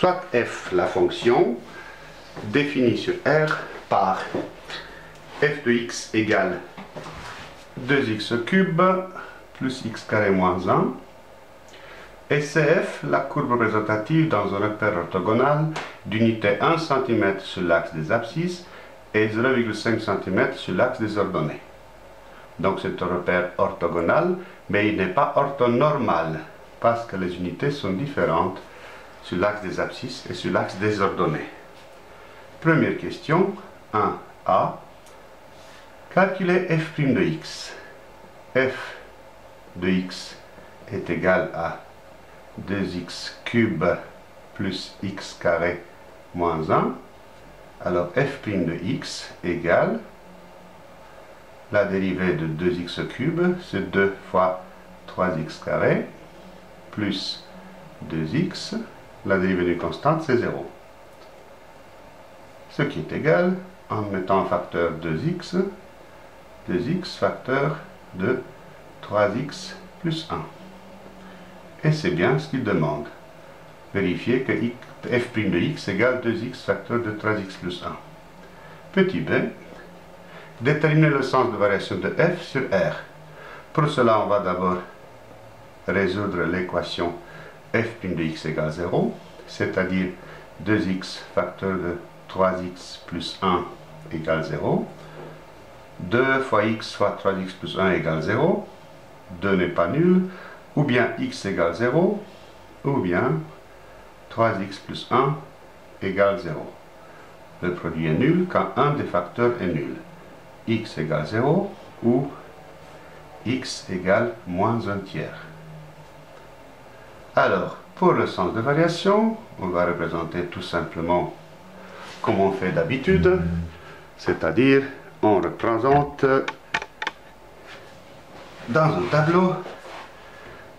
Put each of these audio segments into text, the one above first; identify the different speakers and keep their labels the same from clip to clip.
Speaker 1: soit f la fonction définie sur R par f de x égale 2x cube plus x carré moins 1 et CF, la courbe représentative dans un repère orthogonal d'unité 1 cm sur l'axe des abscisses et 0,5 cm sur l'axe des ordonnées. Donc c'est un repère orthogonal, mais il n'est pas orthonormal, parce que les unités sont différentes sur l'axe des abscisses et sur l'axe des ordonnées. Première question, 1a. Calculez f' de x. f de x est égal à 2x cube plus x carré moins 1. Alors f' de x égale la dérivée de 2x cube, c'est 2 fois 3x carré, plus 2x, la dérivée constante, c'est 0. Ce qui est égal, en mettant un facteur 2x, 2x facteur de 3x plus 1. Et c'est bien ce qu'il demande. Vérifier que f' de x égale 2x facteur de 3x plus 1. Petit b, déterminer le sens de variation de f sur r. Pour cela, on va d'abord résoudre l'équation f' de x égale 0, c'est-à-dire 2x facteur de 3x plus 1 égale 0. 2 fois x fois 3x plus 1 égale 0. 2 n'est pas nul. Ou bien x égale 0, ou bien 3x plus 1 égale 0. Le produit est nul quand un des facteurs est nul x égale 0 ou x égale moins un tiers. Alors, pour le sens de variation, on va représenter tout simplement comme on fait d'habitude, c'est-à-dire on représente dans un tableau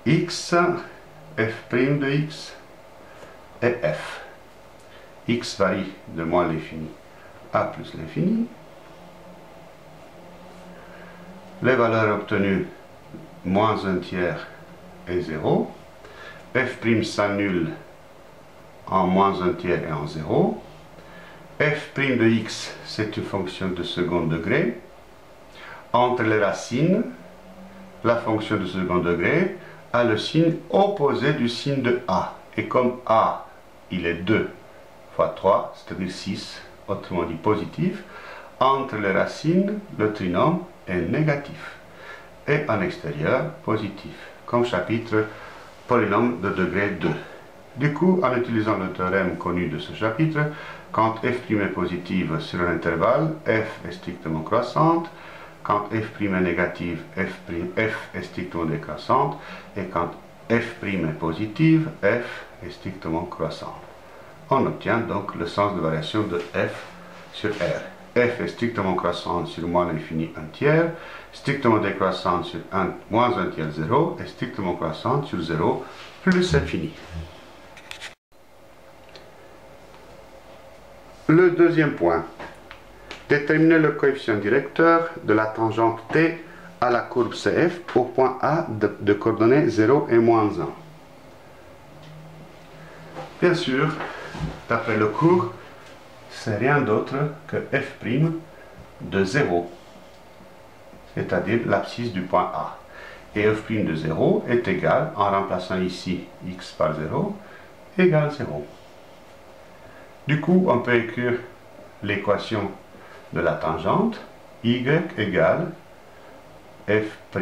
Speaker 1: x, f' de x et f. x varie de moins l'infini à plus l'infini, les valeurs obtenues, moins un tiers et 0. F' s'annule en moins un tiers et en 0. f' de x, c'est une fonction de second degré. Entre les racines, la fonction de second degré a le signe opposé du signe de a. Et comme a, il est 2 fois 3, c'est-à-dire 6, autrement dit positif, entre les racines, le trinôme négatif et en extérieur positif, comme chapitre polynôme de degré 2. Du coup, en utilisant le théorème connu de ce chapitre, quand f' est positive sur un intervalle, f est strictement croissante, quand f' est négative, f', f est strictement décroissante, et quand f' est positive, f est strictement croissante. On obtient donc le sens de variation de f sur r f est strictement croissante sur moins l'infini un tiers, strictement décroissante sur moins un tiers 0 et strictement croissante sur 0 plus infini. Le deuxième point, déterminer le coefficient directeur de la tangente t à la courbe CF au point A de, de coordonnées 0 et moins 1. Bien sûr, d'après le cours, c'est rien d'autre que f' de 0, c'est-à-dire l'abscisse du point A. Et f' de 0 est égal, en remplaçant ici x par 0, égale 0. Du coup, on peut écrire l'équation de la tangente y égale f'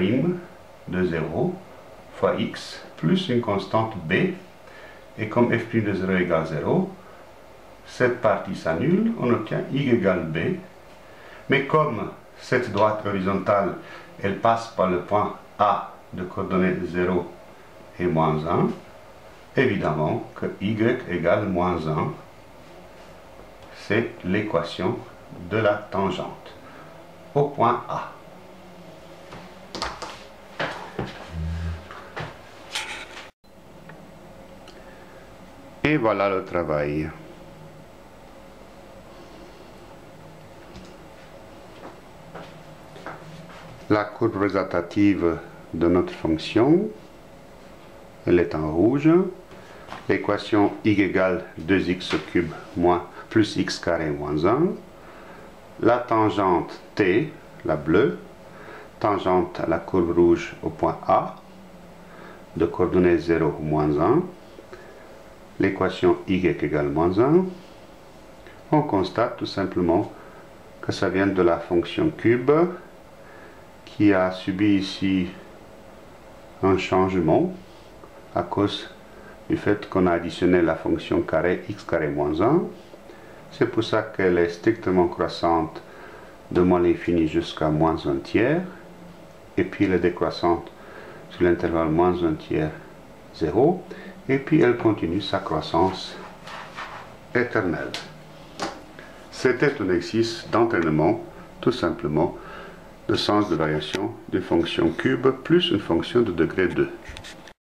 Speaker 1: de 0 fois x plus une constante b. Et comme f' de 0 égale 0, cette partie s'annule, on obtient y égale b. Mais comme cette droite horizontale, elle passe par le point A de coordonnées 0 et moins 1, évidemment que y égale moins 1, c'est l'équation de la tangente au point A. Et voilà le travail. La courbe représentative de notre fonction, elle est en rouge. l'équation y égale 2x cube moins plus x carré moins 1, la tangente t, la bleue, tangente à la courbe rouge au point A, de coordonnées 0 moins 1, l'équation y égale moins 1, on constate tout simplement que ça vient de la fonction cube qui a subi ici un changement à cause du fait qu'on a additionné la fonction carré x carré moins 1. C'est pour ça qu'elle est strictement croissante de moins l'infini jusqu'à moins 1 tiers. Et puis elle est décroissante sur l'intervalle moins 1 tiers 0. Et puis elle continue sa croissance éternelle. C'était un exercice d'entraînement, tout simplement, le sens de variation d'une fonction cube plus une fonction de degré 2.